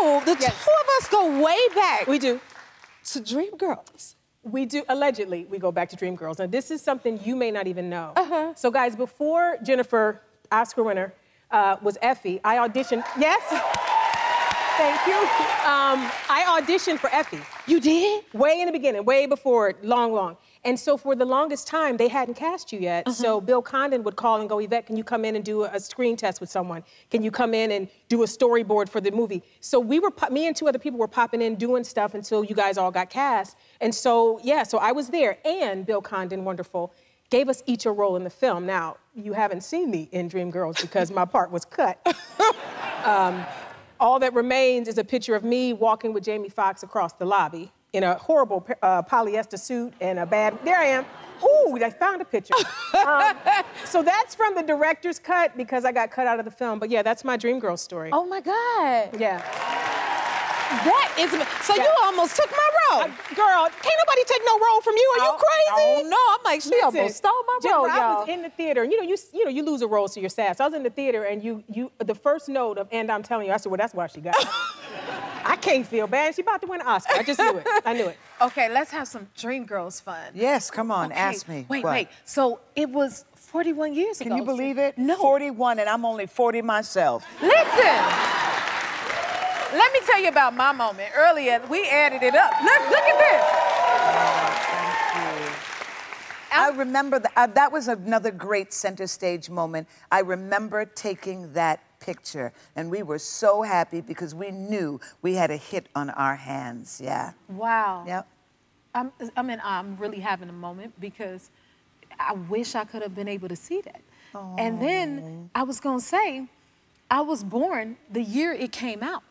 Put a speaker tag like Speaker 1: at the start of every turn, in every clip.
Speaker 1: Oh, the
Speaker 2: Yes.
Speaker 1: two of us go way back
Speaker 2: We do.
Speaker 1: to Dream Girls.
Speaker 2: We do, allegedly, we go back to Dreamgirls. Now, this is something you may not even know.
Speaker 1: Uh-huh.
Speaker 2: So, guys, before Jennifer, Oscar winner, uh, was Effie, I auditioned. Yes? Thank you. Um, I auditioned for Effie.
Speaker 1: You did?
Speaker 2: Way in the beginning, way before, long, long. And so for the longest time, they hadn't cast you yet. So uh-huh. Bill Condon would call and go, Yvette, can you come in and do a, screen test with someone? Can you come in and do a storyboard for the movie? So we were, me and two other people were popping in doing stuff until you guys all got cast. And so, yeah, so I was there. And Bill Condon, wonderful, gave us each a role in the film. Now, you haven't seen me in Dreamgirls because my part was cut. Um, all that remains is a picture of me walking with Jamie Foxx across the lobby in a horrible uh, polyester suit and a bad. There I am. Ooh, I found a picture. Um, so that's from the director's cut because I got cut out of the film. But yeah, that's my dream girl story.
Speaker 1: Oh my God.
Speaker 2: Yeah.
Speaker 1: That is. So you almost took my role.
Speaker 2: Girl, can't nobody take no role from you. Are you crazy?
Speaker 1: Oh no, I'm like, she almost stole my role,
Speaker 2: I
Speaker 1: y'all.
Speaker 2: was in the theater, and you know, you you know, you lose a role, so you're sad. So I was in the theater, and you you the first note of "and I'm telling you," I said, "Well, that's why she got." it." I can't feel bad. She about to win an Oscar. I just knew it. I knew it.
Speaker 1: Okay, let's have some Dream Girls fun.
Speaker 3: Yes, come on,
Speaker 1: Okay,
Speaker 3: ask me.
Speaker 1: Wait,
Speaker 3: What?
Speaker 1: wait. So it was 41 years ago.
Speaker 3: Can you believe it?
Speaker 1: No.
Speaker 3: 41, and I'm only 40 myself.
Speaker 1: Listen. Let me tell you about my moment. Earlier, we added it up. Look, look at this.
Speaker 3: I remember that. Uh, that was another great center stage moment. I remember taking that picture, and we were so happy because we knew we had a hit on our hands. Yeah.
Speaker 1: Wow.
Speaker 3: Yep.
Speaker 1: I'm, I mean, I'm really having a moment because I wish I could have been able to see that. And then I was gonna say, I was born the year it came out.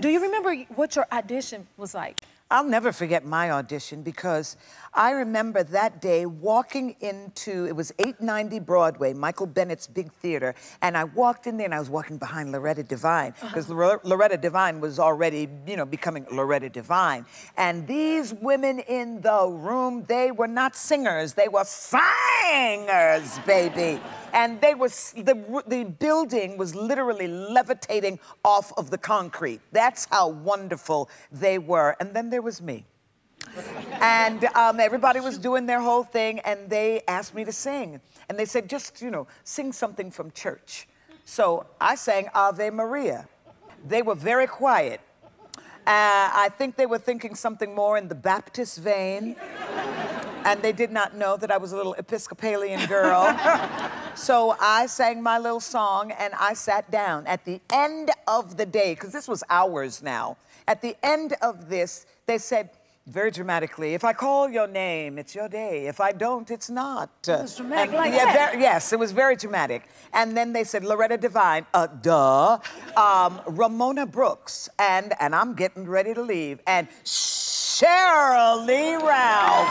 Speaker 1: Do you remember what your audition was like?
Speaker 3: I'll never forget my audition because I remember that day walking into, it was 890 Broadway, Michael Bennett's big theater, and I walked in there and I was walking behind Loretta Devine uh-huh. because Loretta Devine was already, you know, becoming Loretta Devine. And these women in the room, they were not singers, they were singers, baby. And they were, s- the, the building was literally levitating off of the concrete. That's how wonderful they were. And then there was me. And um, everybody was doing their whole thing, and they asked me to sing. And they said, just, you know, sing something from church. So I sang Ave Maria. They were very quiet. Uh, I think they were thinking something more in the Baptist vein. And they did not know that I was a little Episcopalian girl. so I sang my little song and I sat down. At the end of the day, because this was hours now, at the end of this, they said, very dramatically, if I call your name, it's your day. If I don't, it's not. It
Speaker 1: was dramatic like
Speaker 3: yeah,
Speaker 1: that.
Speaker 3: ver- yes, it was very dramatic. And then they said, Loretta Devine, uh, duh. Um, Ramona Brooks, and, and I'm getting ready to leave. And Sheryl Lee Ralph.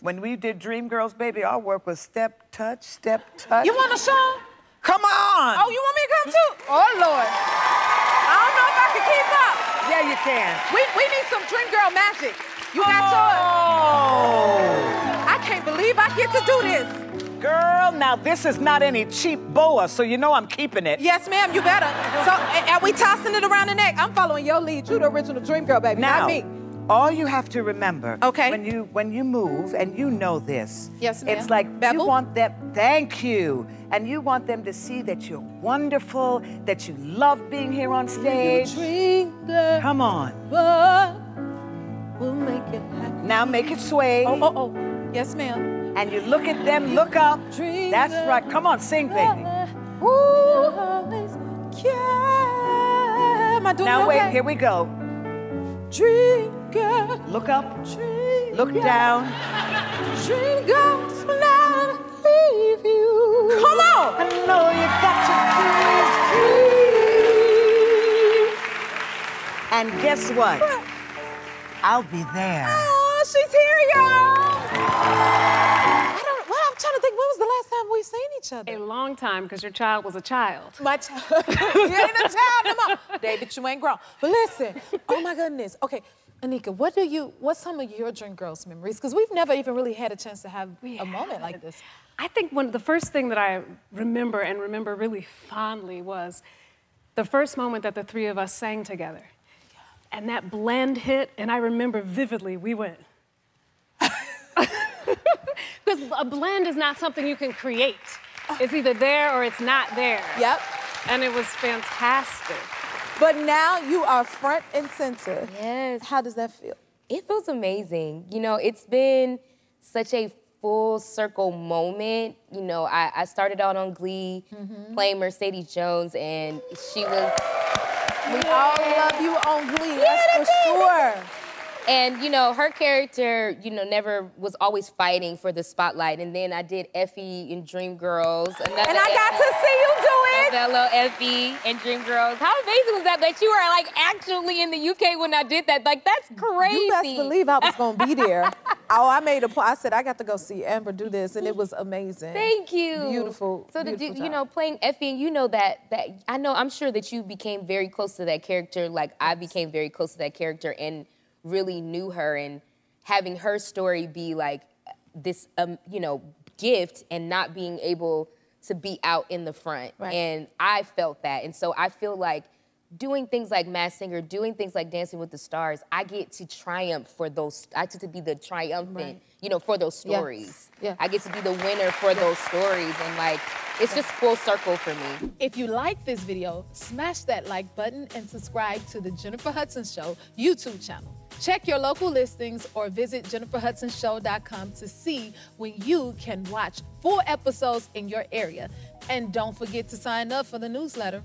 Speaker 3: When we did Dreamgirls, baby, our work was step, touch, step, touch.
Speaker 1: You want a song?
Speaker 3: Come on!
Speaker 1: Oh, you want me to come too? Oh, Lord. I don't know if I can keep up.
Speaker 3: Yeah, you can.
Speaker 1: We, we need some Dream Girl magic. You got oh. yours?
Speaker 3: Oh!
Speaker 1: I can't believe I get to do this.
Speaker 3: Girl, now this is not any cheap boa, so you know I'm keeping it.
Speaker 1: Yes, ma'am, you better. So, are we tossing it around the neck? I'm following your lead. You the original Dream Girl, baby,
Speaker 3: Now,
Speaker 1: not me.
Speaker 3: all you have to remember
Speaker 1: Okay.
Speaker 3: when you when you move, and you know this,
Speaker 1: Yes, ma'am.
Speaker 3: it's like
Speaker 1: Bevel?
Speaker 3: you want them, thank you, and you want them to see that you're wonderful, that you love being here on stage. Come on,
Speaker 1: will make
Speaker 3: now make it sway,
Speaker 1: Oh, oh, oh. Yes, ma'am.
Speaker 3: And you look at them, look up. That's right. Come on, sing, baby.
Speaker 1: Always care. Am I doing
Speaker 3: Now wait, here we go. Look up, look down.
Speaker 1: Dream girl, will never leave you. Come on.
Speaker 3: I know you got to And guess what? I'll be there.
Speaker 1: Oh, she's here, y'all. Was the last time we seen each other?
Speaker 4: A long time because your child was a child.
Speaker 1: My child. you ain't a child no more. David, you ain't grown. But listen, oh my goodness. Okay, Anika, what do you, what's some of your Dream Girls memories? Because we've never even really had a chance to have a moment like this.
Speaker 4: I think one of the first thing that I remember and remember really fondly was the the first moment that the three of us sang together. And that blend hit, and I remember vividly, we went. Because a blend is not something you can create. It's either there or it's not there.
Speaker 5: Yep.
Speaker 4: And it was fantastic.
Speaker 5: But now you are front and center.
Speaker 6: Yes.
Speaker 5: How does that feel?
Speaker 6: It feels amazing. You know, it's been such a full circle moment. You know, I, I started out on Glee
Speaker 5: Mm-hmm.
Speaker 6: playing Mercedes Jones, and she was.
Speaker 5: We all love you on Glee,
Speaker 6: Yeah,
Speaker 5: that's for
Speaker 6: that's it.
Speaker 5: sure.
Speaker 6: And you know, her character, you know, never was always fighting for the spotlight. And then I did Effie in Dreamgirls.
Speaker 5: And I got
Speaker 6: Effie.
Speaker 5: to see you do it.
Speaker 6: Fellow Effie in Dreamgirls. How amazing was that? That you were like actually in the UK when I did that. Like that's crazy.
Speaker 5: You best believe I was gonna be there. oh, I made a point. I said I got to go see Amber do this, and it was amazing.
Speaker 6: Thank you.
Speaker 5: Beautiful.
Speaker 6: So
Speaker 5: beautiful
Speaker 6: you
Speaker 5: job.
Speaker 6: know, playing Effie, and you know that that I know. I'm sure that you became very close to that character. Like I became very close to that character and really knew her, and having her story be like this, um, you know, gift, and not being able to be out in the front.
Speaker 5: Right.
Speaker 6: And I felt that, and so I feel like. Doing things like Masked Singer, doing things like Dancing with the Stars, I get to triumph for those. I get to be the triumphant,
Speaker 5: Right.
Speaker 6: you know, for those stories.
Speaker 5: Yeah.
Speaker 6: I get to be the winner for those stories, and like, it's just full circle for me.
Speaker 1: If you like this video, smash that like button and subscribe to the Jennifer Hudson Show YouTube channel. Check your local listings or visit jenniferhudsonshow.com to see when you can watch full episodes in your area. And don't forget to sign up for the newsletter.